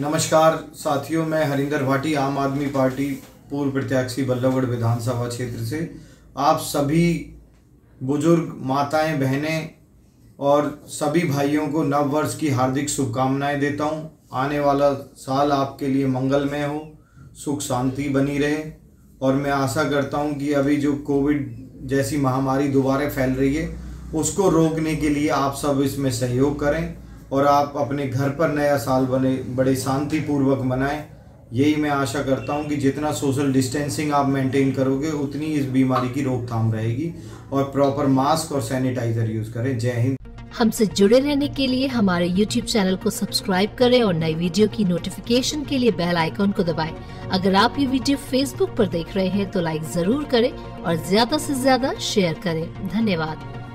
नमस्कार साथियों, मैं हरिंदर भाटी, आम आदमी पार्टी, पूर्व प्रत्याशी बल्लभगढ़ विधानसभा क्षेत्र से। आप सभी बुज़ुर्ग, माताएँ, बहनें और सभी भाइयों को नव वर्ष की हार्दिक शुभकामनाएँ देता हूँ। आने वाला साल आपके लिए मंगलमय हो, सुख शांति बनी रहे। और मैं आशा करता हूँ कि अभी जो कोविड जैसी महामारी दोबारा फैल रही है, उसको रोकने के लिए आप सब इसमें सहयोग करें। और आप अपने घर पर नया साल बने, बड़े शांतिपूर्वक मनाएँ। यही मैं आशा करता हूँ कि जितना सोशल डिस्टेंसिंग आप मेंटेन करोगे, उतनी इस बीमारी की रोकथाम रहेगी। और प्रॉपर मास्क और सैनिटाइजर यूज़ करें। जय हिंद। हमसे जुड़े रहने के लिए हमारे YouTube चैनल को सब्सक्राइब करें और नई वीडियो की नोटिफिकेशन के लिए बेल आइकॉन को दबाएँ। अगर आप ये वीडियो Facebook पर देख रहे हैं तो लाइक ज़रूर करें और ज़्यादा से ज़्यादा शेयर करें। धन्यवाद।